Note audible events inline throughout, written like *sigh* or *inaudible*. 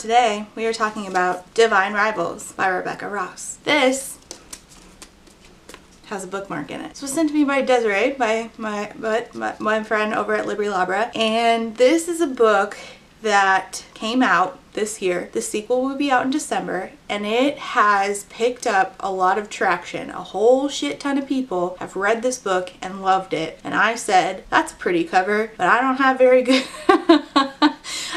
today we are talking about Divine Rivals by Rebecca Ross. This has a bookmark in it. This was sent to me by Desirai, by my, my, my friend over at Libri Labra, and this is a book that came out this year. The sequel will be out in December and it has picked up a lot of traction. A whole shit ton of people have read this book and loved it. And I said, that's a pretty cover, but I don't have very good *laughs*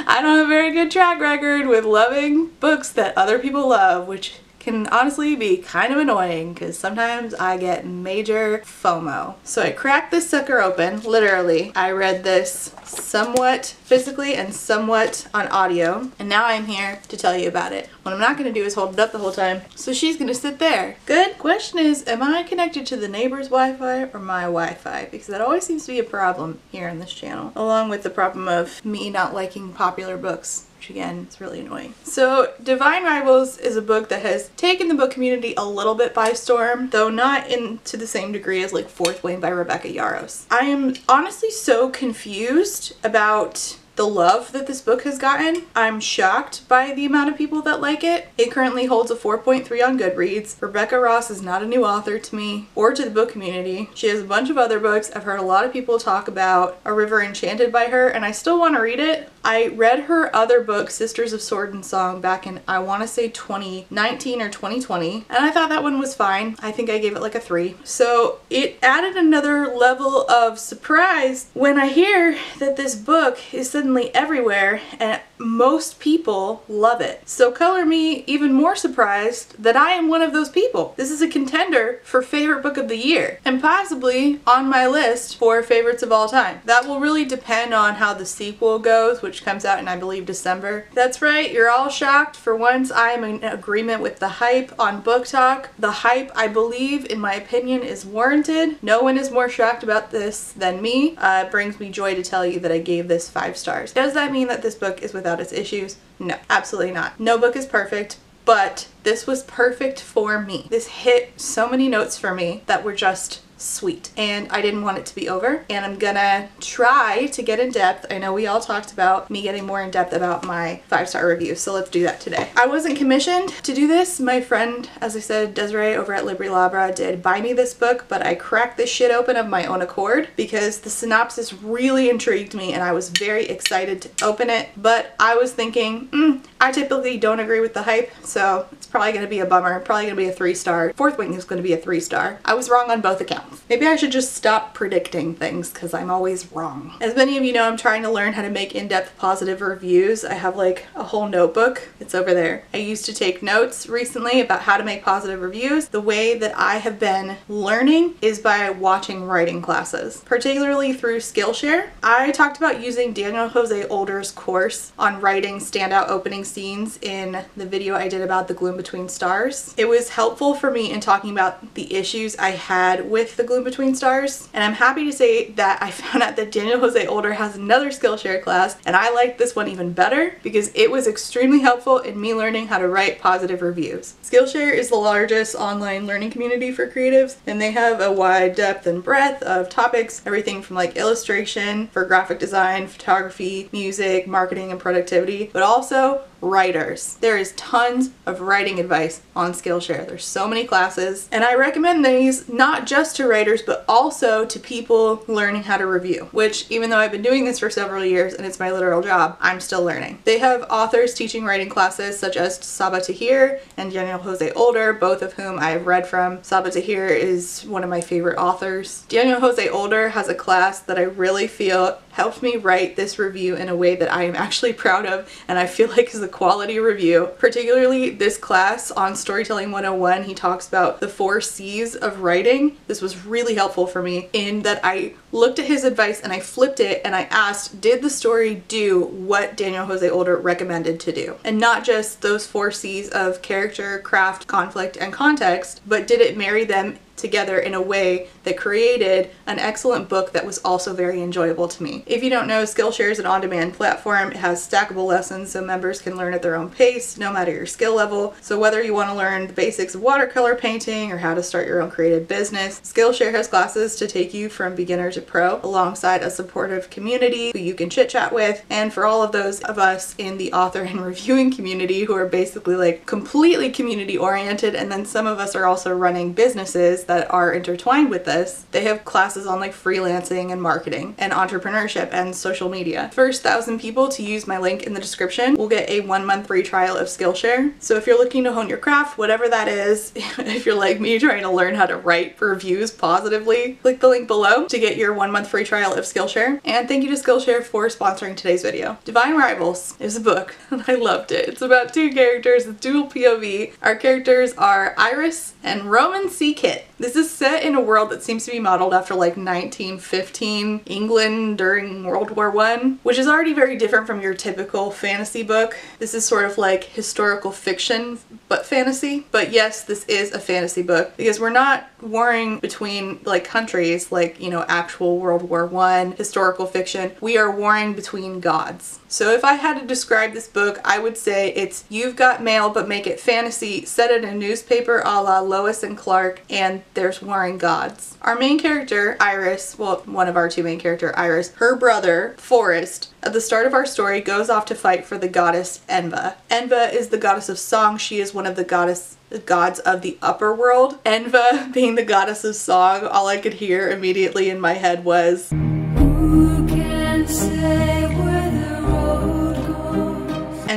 I don't have a very good track record with loving books that other people love, which can honestly be kind of annoying because sometimes I get major FOMO. So I cracked this sucker open, literally. I read this somewhat physically and somewhat on audio, and now I'm here to tell you about it. What I'm not going to do is hold it up the whole time, so she's going to sit there. Good? Question is, am I connected to the neighbor's Wi-Fi or my Wi-Fi? Because that always seems to be a problem here on this channel, along with the problem of me not liking popular books which again is really annoying. So Divine Rivals is a book that has taken the book community a little bit by storm, though not in to the same degree as like Fourth Wing by Rebecca Yarros. I am honestly so confused about the love that this book has gotten. I'm shocked by the amount of people that like it. It currently holds a 4.3 on Goodreads. Rebecca Ross is not a new author to me or to the book community. She has a bunch of other books. I've heard a lot of people talk about A River Enchanted by her and I still want to read it. I read her other book, Sisters of Sword and Song, back in I want to say 2019 or 2020 and I thought that one was fine. I think I gave it like a 3. So it added another level of surprise when I hear that this book is suddenly everywhere and most people love it. So color me even more surprised that I am one of those people. This is a contender for favorite book of the year and possibly on my list for favorites of all time. That will really depend on how the sequel goes, which comes out in I believe December. That's right, you're all shocked. For once I am in agreement with the hype on BookTok. The hype I believe in my opinion is warranted. No one is more shocked about this than me. Uh, it brings me joy to tell you that I gave this five stars. Does that mean that this book is without its issues? No, absolutely not. No book is perfect, but this was perfect for me. This hit so many notes for me that were just sweet and I didn't want it to be over and I'm gonna try to get in depth. I know we all talked about me getting more in depth about my five star review so let's do that today. I wasn't commissioned to do this. My friend as I said Desirai over at Libri Labra did buy me this book but I cracked this shit open of my own accord because the synopsis really intrigued me and I was very excited to open it but I was thinking mm, I typically don't agree with the hype so it's probably gonna be a bummer. Probably gonna be a three star. Fourth Wing is gonna be a three star. I was wrong on both accounts. Maybe I should just stop predicting things because I'm always wrong. As many of you know, I'm trying to learn how to make in-depth positive reviews. I have like a whole notebook. It's over there. I used to take notes recently about how to make positive reviews. The way that I have been learning is by watching writing classes, particularly through Skillshare. I talked about using Daniel Jose Older's course on writing standout opening scenes in the video I did about The Gloom Between Stars. It was helpful for me in talking about the issues I had with the the Gloom Between Stars. And I'm happy to say that I *laughs* found out that Daniel Jose Older has another Skillshare class and I liked this one even better because it was extremely helpful in me learning how to write positive reviews. Skillshare is the largest online learning community for creatives and they have a wide depth and breadth of topics, everything from like illustration for graphic design, photography, music, marketing, and productivity, but also writers. There is tons of writing advice on Skillshare. There's so many classes and I recommend these not just to writers but also to people learning how to review which even though I've been doing this for several years and it's my literal job I'm still learning. They have authors teaching writing classes such as Sabaa Tahir and Daniel Jose Older both of whom I've read from. Sabaa Tahir is one of my favorite authors. Daniel Jose Older has a class that I really feel helped me write this review in a way that I am actually proud of and I feel like is a quality review. Particularly this class on Storytelling 101, he talks about the four C's of writing. This was really helpful for me in that I looked at his advice and I flipped it and I asked, did the story do what Daniel Jose Older recommended to do? And not just those four C's of character, craft, conflict, and context, but did it marry them together in a way that created an excellent book that was also very enjoyable to me. If you don't know, Skillshare is an on-demand platform. It has stackable lessons so members can learn at their own pace, no matter your skill level. So whether you want to learn the basics of watercolor painting or how to start your own creative business, Skillshare has classes to take you from beginner to pro alongside a supportive community who you can chit chat with. And for all of those of us in the author and *laughs* reviewing community who are basically like completely community oriented and then some of us are also running businesses that are intertwined with this, they have classes on like freelancing and marketing and entrepreneurship and social media. First thousand people to use my link in the description will get a one month free trial of Skillshare. So if you're looking to hone your craft, whatever that is, *laughs* if you're like me trying to learn how to write reviews positively, click the link below to get your one month free trial of Skillshare. And thank you to Skillshare for sponsoring today's video. Divine Rivals is a book *laughs* and I loved it. It's about two characters with dual POV. Our characters are Iris and Roman C. Kitt. This is set in a world that seems to be modeled after like 1915 England during World War One, which is already very different from your typical fantasy book. This is sort of like historical fiction but fantasy. But yes, this is a fantasy book because we're not warring between like countries like, you know, actual World War One, historical fiction. We are warring between gods. So if I had to describe this book, I would say it's You've Got Mail but make it fantasy, set in a newspaper a la Lois and Clark, and there's warring gods. Our main character, Iris, well, one of our two main character, Iris, her brother, Forest, at the start of our story goes off to fight for the goddess Enva. Enva is the goddess of song. She is one of the goddess gods of the upper world. Enva *laughs* being the goddess of song, all I could hear immediately in my head was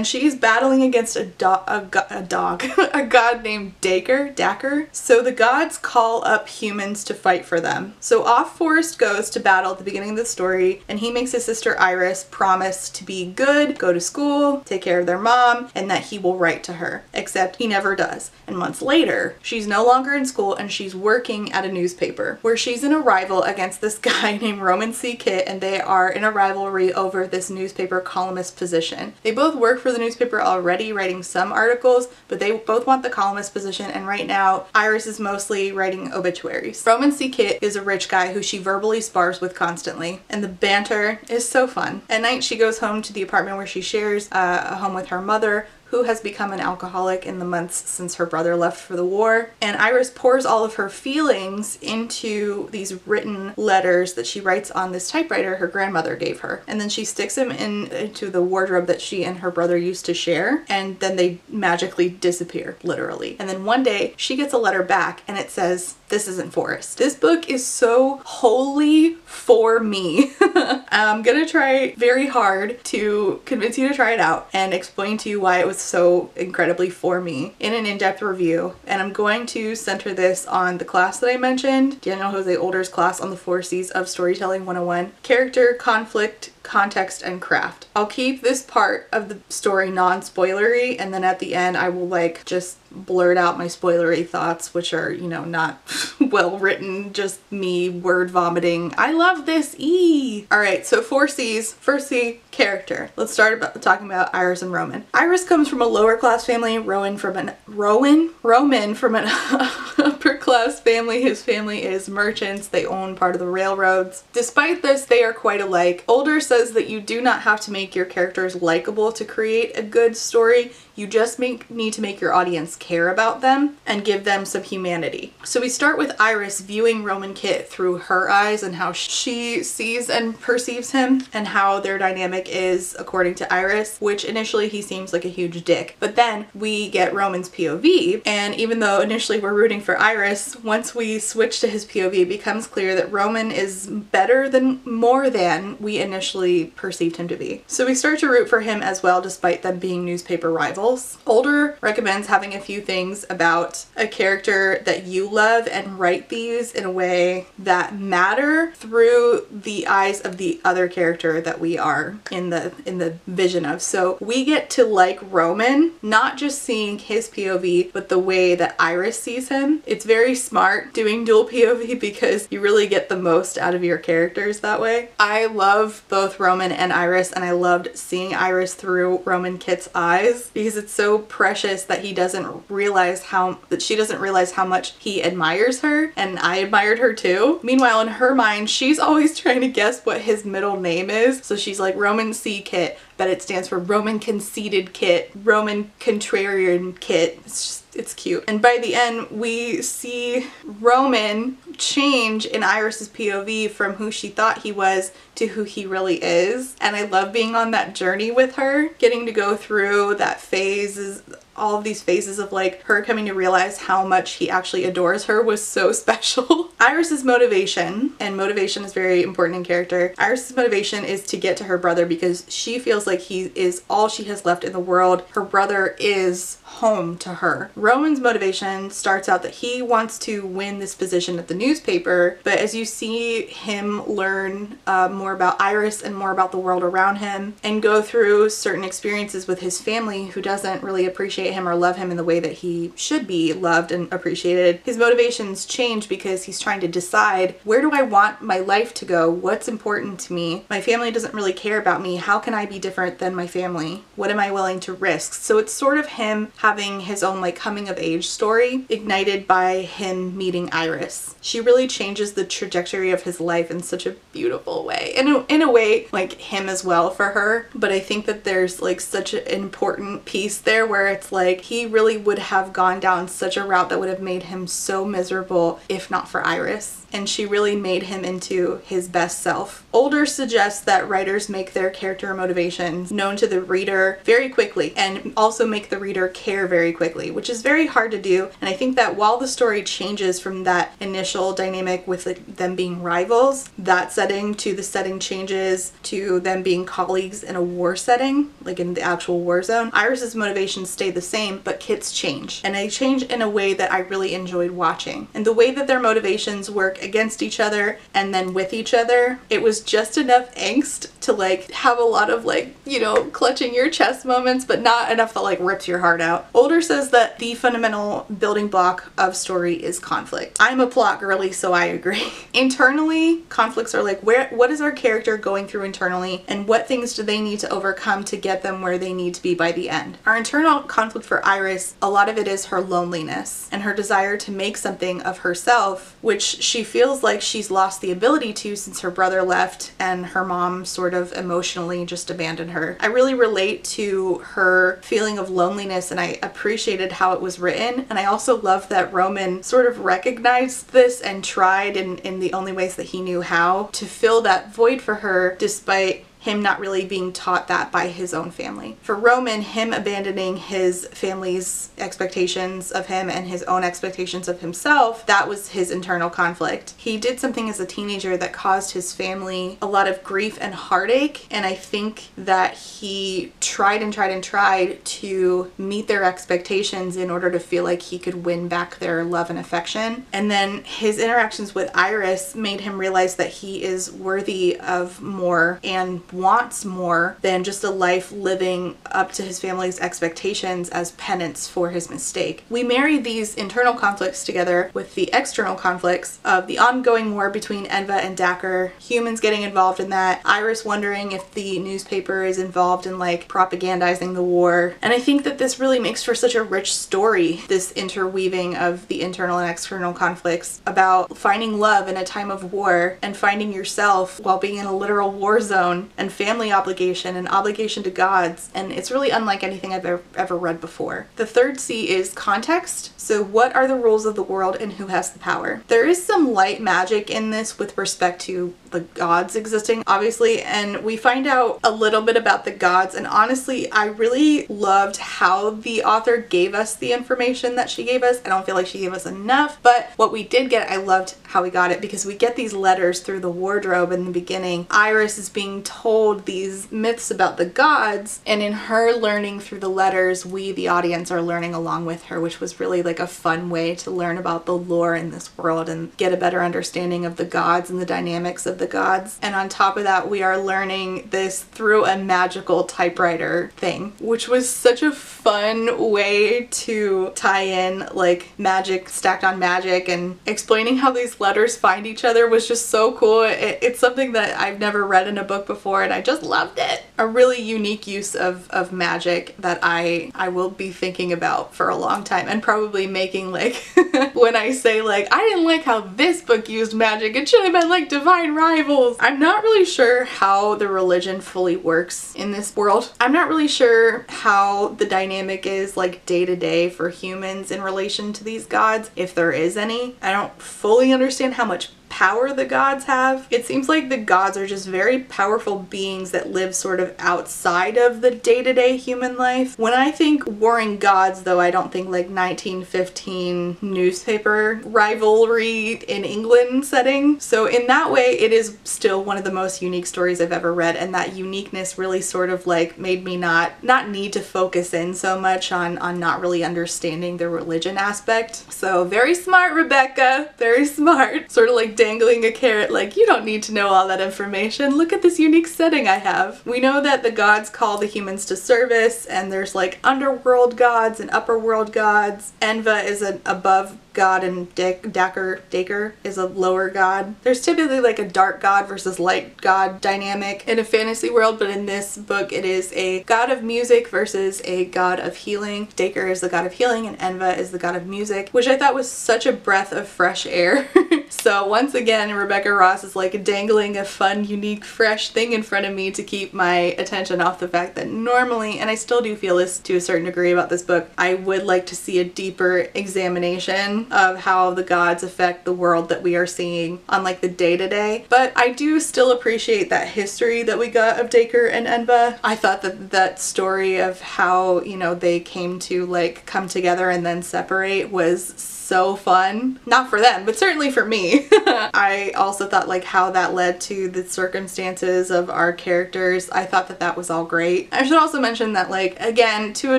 she's battling against a, do a, a dog, *laughs* a god named Dacre, Dacker. So the gods call up humans to fight for them. So off Forest goes to battle at the beginning of the story, and he makes his sister Iris promise to be good, go to school, take care of their mom, and that he will write to her. Except he never does. And months later, she's no longer in school and she's working at a newspaper where she's in a rival against this *laughs* guy named Roman C. Kitt, and they are in a rivalry over this newspaper columnist position. They both work for the newspaper already writing some articles, but they both want the columnist position and right now Iris is mostly writing obituaries. Roman C. Kitt is a rich guy who she verbally spars with constantly and the banter is so fun. At night she goes home to the apartment where she shares uh, a home with her mother who has become an alcoholic in the months since her brother left for the war. And Iris pours all of her feelings into these written letters that she writes on this typewriter her grandmother gave her. And then she sticks them in, into the wardrobe that she and her brother used to share. And then they magically disappear, literally. And then one day she gets a letter back and it says, this isn't Forest. This book is so wholly for me. *laughs* I'm gonna try very hard to convince you to try it out and explain to you why it was so incredibly for me in an in-depth review. And I'm going to center this on the class that I mentioned, Daniel Jose Older's class on the four C's of Storytelling 101. Character, conflict, context, and craft. I'll keep this part of the story non-spoilery and then at the end I will like just blurt out my spoilery thoughts which are, you know, not *laughs* well written, just me word vomiting. I love this, e. Alright, so four C's. First C, character. Let's start about talking about Iris and Roman. Iris comes from a lower class family, Rowan from an Rowan? Roman from an *laughs* upper class family. His family is merchants. They own part of the railroads. Despite this, they are quite alike. Older says that you do not have to make your characters likable to create a good story. You just make, need to make your audience care about them and give them some humanity. So we start with Iris viewing Roman Kitt through her eyes and how she sees and perceives him and how their dynamic is according to Iris, which initially he seems like a huge dick. But then we get Roman's POV and even though initially we're rooting for Iris, once we switch to his POV it becomes clear that Roman is better than more than we initially perceived him to be. So we start to root for him as well despite them being newspaper rivals Older recommends having a few things about a character that you love and write these in a way that matter through the eyes of the other character that we are in the in the vision of. So we get to like Roman, not just seeing his POV, but the way that Iris sees him. It's very smart doing dual POV *laughs* because you really get the most out of your characters that way. I love both Roman and Iris and I loved seeing Iris through Roman Kitt's eyes because because it's so precious that he doesn't realize how that she doesn't realize how much he admires her and I admired her too. Meanwhile in her mind she's *laughs* always trying to guess what his middle name is. So she's like Roman C. Kitt but it stands for Roman Conceited Kitt, Roman Contrarian Kitt. It's just it's cute. And by the end, we see Roman change in Iris's POV from who she thought he was to who he really is. And I love being on that journey with her, getting to go through that phase all of these phases of like her coming to realize how much he actually adores her was so *laughs* special. Iris's motivation, and motivation is very important in character. Iris's motivation is to get to her brother because she feels like he is all she has left in the world. Her brother is home to her. Roman's motivation starts out that he wants to win this position at the newspaper, but as you see him learn uh, more about Iris and more about the world around him and go through certain experiences with his family who doesn't really appreciate him or love him in the way that he should be loved and appreciated, his motivations change because he's trying to decide where do I want my life to go? What's important to me? My family doesn't really care about me. How can I be different than my family? What am I willing to risk? So it's sort of him having his own like coming of age story ignited by him meeting Iris. She really changes the trajectory of his life in such a beautiful way. In a, in a way, like him as well for her. But I think that there's like such an important piece there where it's like he really would have gone down such a route that would have made him so miserable if not for Iris and she really made him into his best self. Older suggests that writers make their character motivations known to the reader very quickly and also make the reader care very quickly, which is very hard to do. And I think that while the story changes from that initial dynamic with them being rivals, that setting to the setting changes to them being colleagues in a war setting, like in the actual war zone, Iris's motivations stay the same, but Kitt's change. And they change in a way that I really enjoyed watching. And the way that their motivations work against each other and then with each other, it was just enough angst to like have a lot of like, you know, clutching your chest moments, but not enough that like rips your heart out. Older says that the fundamental building block of story is conflict. I'm a plot girly, so I agree. *laughs* internally, conflicts are like where what is our character going through internally and what things do they need to overcome to get them where they need to be by the end. Our internal conflict for Iris, a lot of it is her loneliness and her desire to make something of herself, which she feels like she's lost the ability to since her brother left and her mom sort of emotionally just abandoned her. I really relate to her feeling of loneliness and I appreciated how it was written and I also love that Roman sort of recognized this and tried in, in the only ways that he knew how to fill that void for her despite him not really being taught that by his own family. For Roman, him abandoning his family's expectations of him and his own expectations of himself, that was his internal conflict. He did something as a teenager that caused his family a lot of grief and heartache, and I think that he tried and tried and tried to meet their expectations in order to feel like he could win back their love and affection. And then his interactions with Iris made him realize that he is worthy of more and wants more than just a life living up to his family's expectations as penance for his mistake. We marry these internal conflicts together with the external conflicts of the ongoing war between Enva and Dacker, humans getting involved in that, Iris wondering if the newspaper is involved in like propagandizing the war. And I think that this really makes for such a rich story, this interweaving of the internal and external conflicts about finding love in a time of war and finding yourself while being in a literal war zone and and family obligation and obligation to gods, and it's really unlike anything I've ever, ever read before. The third C is context. So what are the rules of the world and who has the power? There is some light magic in this with respect to the gods existing, obviously, and we find out a little bit about the gods, and honestly, I really loved how the author gave us the information that she gave us. I don't feel like she gave us enough, but what we did get, I loved how we got it because we get these letters through the wardrobe in the beginning. Iris is being told these myths about the gods and in her learning through the letters we the audience are learning along with her which was really like a fun way to learn about the lore in this world and get a better understanding of the gods and the dynamics of the gods. And on top of that we are learning this through a magical typewriter thing which was such a fun way to tie in like magic stacked on magic and explaining how these letters find each other was just so cool. It, it's something that I've never read in a book before and I just loved it. A really unique use of, of magic that I, I will be thinking about for a long time and probably making like, *laughs* when I say like, I didn't like how this book used magic, it should have been like Divine Rivals. I'm not really sure how the religion fully works in this world. I'm not really sure how the dynamic is like day to day for humans in relation to these gods, if there is any. I don't fully understand how much power the gods have. It seems like the gods are just very powerful beings that live sort of outside of the day-to-day human life. When I think warring gods though, I don't think like 1915 newspaper rivalry in England setting. So in that way, it is still one of the most unique stories I've ever read and that uniqueness really sort of like made me not not need to focus in so much on on not really understanding the religion aspect. So very smart Rebecca, very smart. Sort of like dangling a carrot like, you don't need to know all that information. Look at this unique setting I have. We know that the gods call the humans to service and there's like underworld gods and upper world gods. Enva is an above god and Dacre, Dacre is a lower god. There's typically like a dark god versus light god dynamic in a fantasy world, but in this book it is a god of music versus a god of healing. Dacre is the god of healing and Enva is the god of music, which I thought was such a breath of fresh air. *laughs* so once again, Rebecca Ross is like dangling a fun, unique, fresh thing in front of me to keep my attention off the fact that normally, and I still do feel this to a certain degree about this book, I would like to see a deeper examination of how the gods affect the world that we are seeing on like the day to day. But I do still appreciate that history that we got of Dacre and Enva. I thought that that story of how, you know, they came to like come together and then separate was so fun. Not for them, but certainly for me. *laughs* I also thought like how that led to the circumstances of our characters. I thought that that was all great. I should also mention that like, again, to a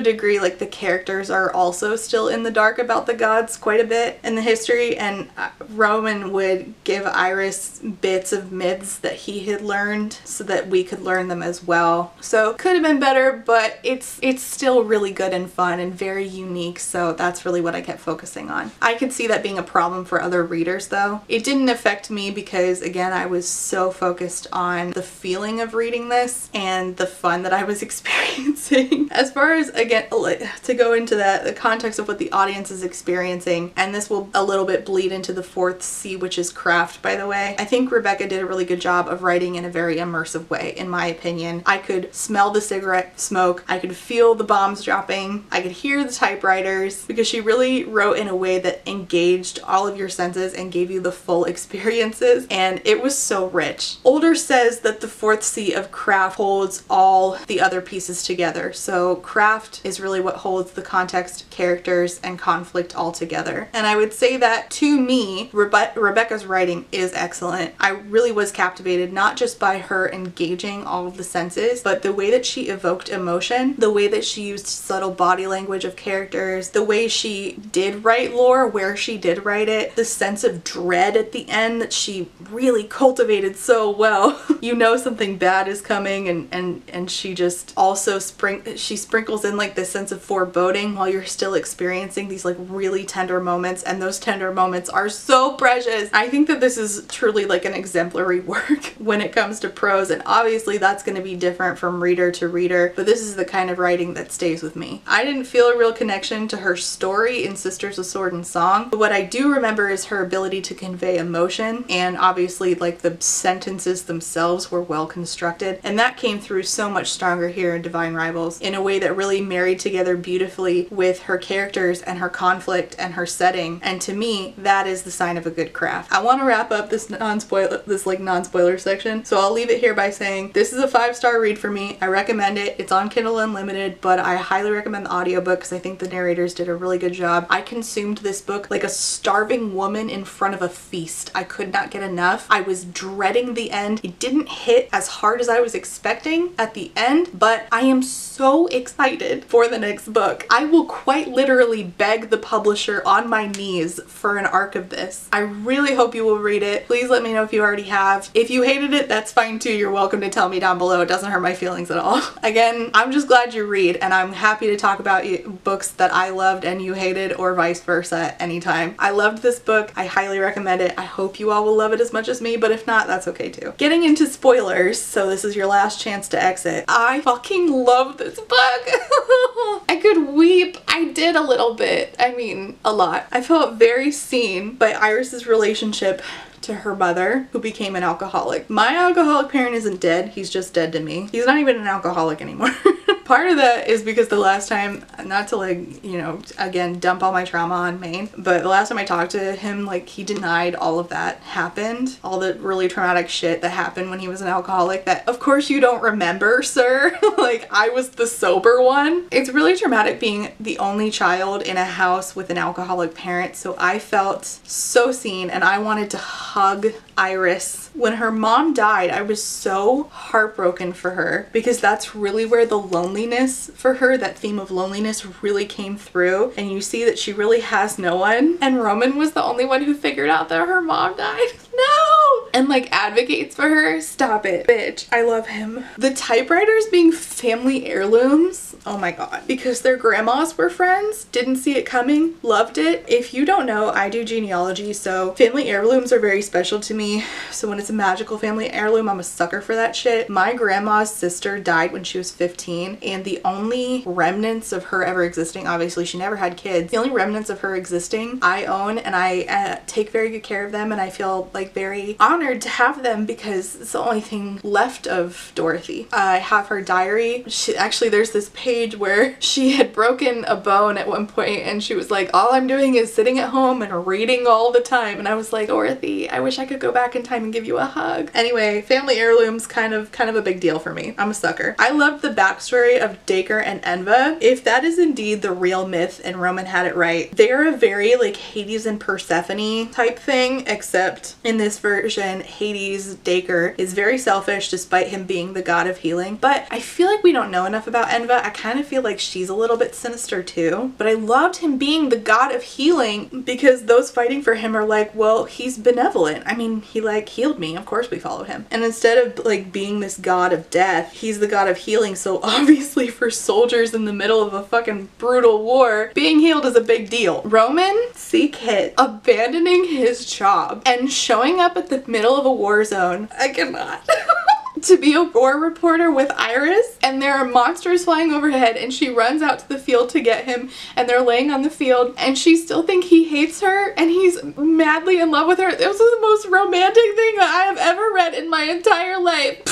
degree, like the characters are also still in the dark about the gods quite a bit in the history and uh, Roman would give Iris bits of myths that he had learned so that we could learn them as well. So could have been better, but it's it's still really good and fun and very unique. So that's really what I kept focusing on. I could see that being a problem for other readers though. It didn't affect me because again I was so focused on the feeling of reading this and the fun that I was *laughs* experiencing. as far as again uh, to go into that the context of what the audience is experiencing and this will a little bit bleed into the fourth C which is craft by the way. I think Rebecca did a really good job of writing in a very immersive way in my opinion. I could smell the cigarette smoke, I could feel the bombs dropping, I could hear the typewriters because she really wrote in a way that that engaged all of your senses and gave you the full experiences and it was so rich. Older says that the fourth C of craft holds all the other pieces together. So craft is really what holds the context, characters, and conflict all together. And I would say that to me, Rebe Rebecca's writing is excellent. I really was captivated not just by her engaging all of the senses, but the way that she evoked emotion, the way that she used subtle body language of characters, the way she did write lore where she did write it, the sense of dread at the end that she really cultivated so well. *laughs* you know something bad is coming and, and, and she just also spring she sprinkles in like this sense of foreboding while you're still experiencing these like really tender moments and those tender moments are so precious. I think that this is truly like an exemplary *laughs* work when it comes to prose and obviously that's going to be different from reader to reader but this is the kind of writing that stays with me. I didn't feel a real connection to her story in Sisters of Sword and song. But what I do remember is her ability to convey emotion and obviously like the sentences themselves were well constructed and that came through so much stronger here in Divine Rivals in a way that really married together beautifully with her characters and her conflict and her setting and to me that is the sign of a good craft. I want to wrap up this non-spoiler this like non-spoiler section so I'll leave it here by saying this is a five-star read for me. I recommend it. It's on Kindle Unlimited but I highly recommend the audiobook because I think the narrators did a really good job. I consumed this this book like a starving woman in front of a feast. I could not get enough. I was dreading the end. It didn't hit as hard as I was expecting at the end, but I am so excited for the next book. I will quite literally beg the publisher on my knees for an arc of this. I really hope you will read it. Please let me know if you already have. If you hated it, that's fine too. You're welcome to tell me down below. It doesn't hurt my feelings at all. *laughs* Again, I'm just glad you read and I'm happy to talk about books that I loved and you hated or vice versa at any time. I loved this book. I highly recommend it. I hope you all will love it as much as me, but if not, that's okay too. Getting into spoilers, so this is your last chance to exit. I fucking love this book. *laughs* I could weep. I did a little bit. I mean, a lot. I felt very seen by Iris's relationship to her mother who became an alcoholic. My alcoholic parent isn't dead, he's just dead to me. He's not even an alcoholic anymore. *laughs* Part of that is because the last time, not to like, you know, again, dump all my trauma on main, but the last time I talked to him, like, he denied all of that happened. All the really traumatic shit that happened when he was an alcoholic that, of course, you don't remember, *laughs* sir. like, I was the sober one. It's really traumatic being the only child in a house with an alcoholic parent, so I felt so seen and I wanted to Iris. When her mom died, I was so heartbroken for her because that's really where the loneliness for her, that theme of loneliness really came through. And you see that she really has no one. And Roman was the only one who figured out that her mom died. *laughs* No! And like advocates for her. Stop it, bitch. I love him. The typewriters being family heirlooms. Oh my god. Because their grandmas were friends. Didn't see it coming. Loved it. If you don't know, I do genealogy, so family heirlooms are very special to me. So when it's a magical family heirloom, I'm a sucker for that shit. My grandma's sister died when she was 15, and the only remnants of her ever existing, obviously she never had kids, the only remnants of her existing I own and I uh, take very good care of them and I feel like very honored to have them because it's the only thing left of Dorothy. I have her diary. She, actually, there's this page where *laughs* she had broken a bone at one point and she was like, all I'm doing is sitting at home and reading all the time. And I was like, Dorothy, I wish I could go back in time and give you a hug. Anyway, family heirlooms kind of kind of a big deal for me. I'm a sucker. I loved the backstory of Dacre and Enva. If that is indeed the real myth and Roman had it right, they're a very like Hades and Persephone type thing, except in this version, Hades, Dacre, is very selfish despite him being the god of healing. But I feel like we don't know enough about Enva. I kind of feel like she's a little bit sinister too. But I loved him being the god of healing because those fighting for him are like, well, he's benevolent. I mean, he like healed me. Of course we follow him. And instead of like being this god of death, he's the god of healing. So *laughs* obviously for soldiers in the middle of a fucking brutal war, being healed is a big deal. Roman, see Kitt, abandoning his job and showing up at the middle of a war zone. I cannot. *laughs* to be a war reporter with Iris and there are monsters flying overhead and she runs out to the field to get him and they're laying on the field and she still think he hates her and he's madly in love with her. This was the most romantic thing that I have ever read in my entire life.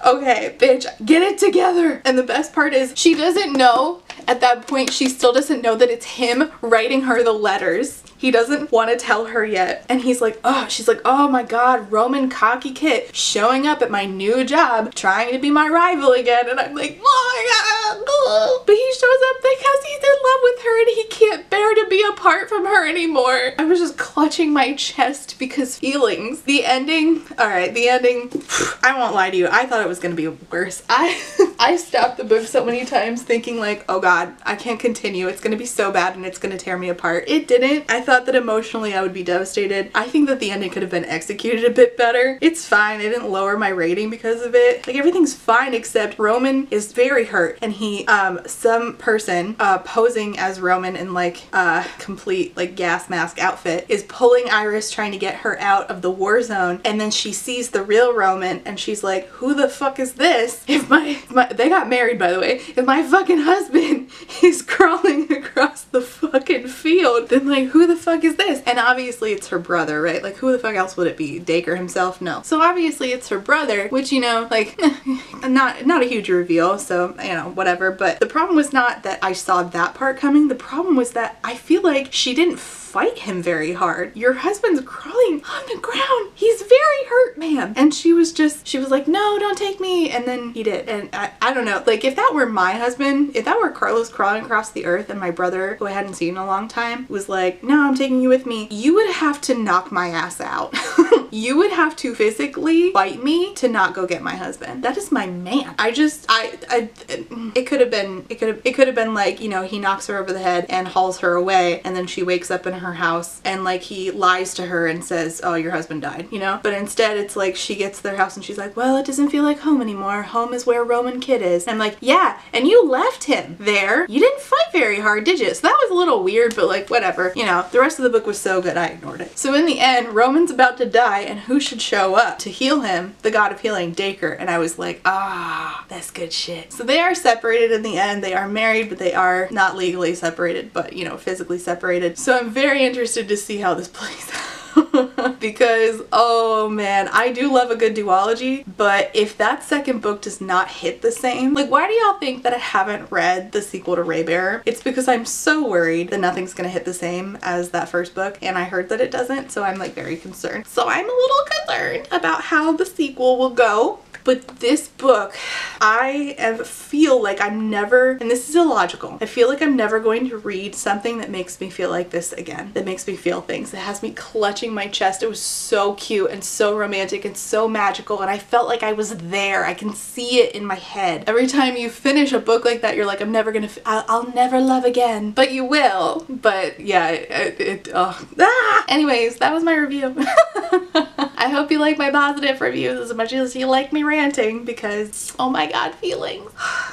*sighs* okay, bitch, get it together. And the best part is she doesn't know at that point she still doesn't know that it's him writing her the letters. He doesn't want to tell her yet. And he's like, oh, she's like, oh my god, Roman cocky kit showing up at my new job, trying to be my rival again. And I'm like, oh my god. But he shows up because he's in love with her and he can't bear to be apart from her anymore. I was just clutching my chest because feelings. The ending, all right, the ending, I won't lie to you. I thought it was going to be worse. *laughs* I, I stopped the book so many times thinking like, oh god, I can't continue. It's going to be so bad and it's going to tear me apart. It didn't. I thought that emotionally I would be devastated. I think that the ending could have been executed a bit better. It's fine. I didn't lower my rating because of it. Like everything's fine except Roman is very hurt and he, um, some person, uh, posing as Roman in like a complete like gas mask outfit is pulling Iris trying to get her out of the war zone and then she sees the real Roman and she's like, who the fuck is this? *laughs* If my, my they got married by the way, if my fucking husband *laughs* is crawling across the fucking field, then like who the fuck is this? And obviously it's her brother, right? Like who the fuck else would it be? Dacre himself? No. So obviously it's her brother, which you know, like *laughs* not not a huge reveal, so you know, whatever. But the problem was not that I saw that part coming. The problem was that I feel like she didn't fight him very hard. Your husband's crawling on the ground. He's very hurt, man. And she was just, she was like, no, don't take me. And then he did. And I, I don't know, like if that were my husband, if that were Carlos crawling across the earth and my brother, who I hadn't seen in a long time, was like, no, I'm taking you with me, you would have to knock my ass out. *laughs* you would have to physically bite me to not go get my husband. That is my man. I just, I, I it could have been, it could have, it could have been like, you know, he knocks her over the head and hauls her away and then she wakes up in her her house and like he lies to her and says, "Oh, your husband died," you know? But instead it's like she gets their house and she's like, "Well, it doesn't feel like home anymore. Home is where Roman Kitt is." And I'm like, "Yeah, and you left him there. You didn't fight very hard, did you?" So that was a little weird, but like whatever. You know, the rest of the book was so good I ignored it. So in the end, Roman's about to die and who should show up to heal him? The god of healing, Dacre. And I was like, "Ah, that's good shit." So they are separated in the end. They are married, but they are not legally separated, but you know, physically separated. So I'm very interested to see how this *laughs* plays out. because oh man I do love a good duology but if that second book does not hit the same like why do y'all think that I haven't read the sequel to Raybearer it's because I'm so worried that nothing's gonna hit the same as that first book and I heard that it doesn't so I'm like very concerned. So I'm a little concerned about how the sequel will go but this book, I feel like I'm never, and this is illogical, I feel like I'm never going to read something that makes me feel like this again, that makes me feel things, that has me clutching my chest. It was so cute and so romantic and so magical and I felt like I was there. I can see it in my head. Every time you finish a book like that, you're like, I'm never gonna, I'll, I'll, never love again. But you will. But yeah, it, it oh. ah! Anyways, that was my review. *laughs* I hope you like my positive reviews as much as you like me ranting because oh my god feelings.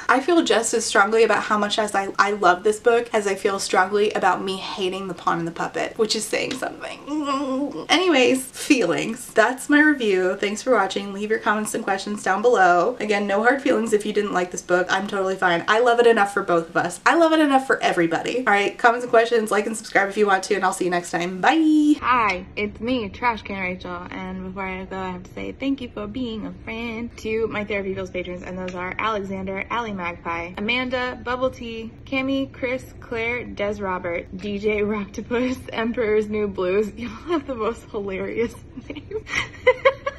I feel just as strongly about how much as I, I love this book as I feel strongly about me hating the pawn and the puppet which is saying something. Anyways feelings that's my review. Thanks for watching. Leave your comments and questions down below. Again no hard feelings if you didn't like this book. I'm totally fine. I love it enough for both of us. I love it enough for everybody. Alright comments and questions like and subscribe if you want to and I'll see you next time. Bye! Hi it's me Trash Can Rachel and before I go, I have to say thank you for being a friend to my Therapy Bills patrons, and those are Alexander, Allie Magpie, Amanda, Bubble Tea, Cami, Chris, Claire, Des Robert, DJ Rocktopus, *laughs* Emperor's New Blues. *laughs* Y'all have the most hilarious *laughs* names.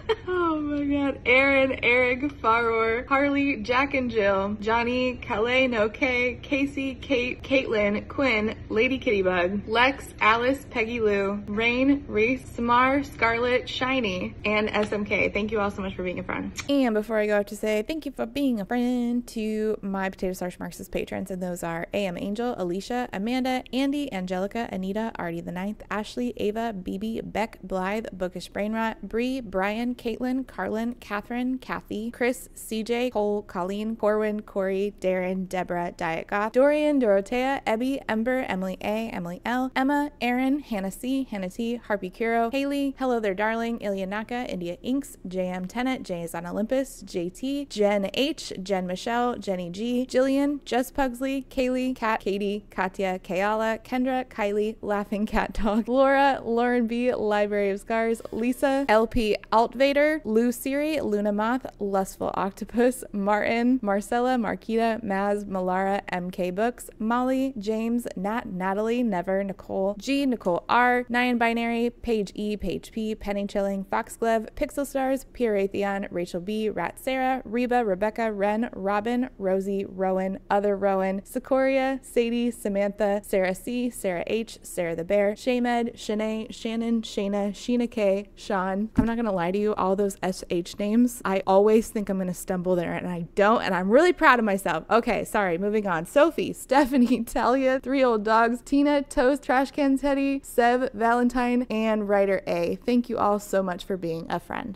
*laughs* Oh my god. Aaron, Eric, Faror, Harley, Jack and Jill, Johnny, Calais, No K, Casey, Kate, Caitlin, Quinn, Lady Kittybug, Lex, Alice, Peggy Lou, Rain, Reese, Samar, Scarlet, Shiny, and SMK. Thank you all so much for being a friend. And before I go, I have to say thank you for being a friend to my Potato Starch Marxist patrons, and those are AM Angel, Alicia, Amanda, Andy, Angelica, Anita, Artie the Ninth, Ashley, Ava, BB, Beck, Blythe, Bookish Brainrot, Bree, Brian, Caitlin, Carlin, Catherine, Kathy, Chris, CJ, Cole, Colleen, Corwin, Corey, Darren, Deborah, Diet Goth, Dorian, Dorothea, Ebby, Ember, Emily A, Emily L, Emma, Aaron, Hannah C, Hannah T, Harpy Kuro, Haley, Hello There Darling, Ilya Naka, India Inks, JM Tennant, Jay is on Olympus, JT, Jen H, Jen Michelle, Jenny G, Jillian, Just Pugsley, Kaylee, Kat, Katie, Katya, Kayala, Kendra, Kylie, Laughing Cat Dog, Laura, Lauren B, Library of Scars, Lisa, LP Altvader, Lou Siri, Luna Moth, Lustful Octopus, Martin, Marcella, Marquita, Maz, Malara, MK Books, Molly, James, Nat, Natalie, Never, Nicole, G, Nicole R, Nine Binary, Page E, Page P, Penny Chilling, Foxglove, Pixel Stars, Pure Rachel B, Rat Sarah, Reba, Rebecca, Ren, Robin, Rosie, Rowan, Other Rowan, Secoria, Sadie, Samantha, Sarah C, Sarah H, Sarah the Bear, Shamed, Shanae, Shannon, Shayna, Sheena K, Sean. I'm not gonna lie to you, all those SH names, I always think I'm going to stumble there and I don't. And I'm really proud of myself. Okay, sorry, moving on. Sophie, *laughs* Stephanie, Talia, three old dogs, Tina, Toast, Trash Cans, Teddy, Seb, Valentine, and Writer A. Thank you all so much for being a friend.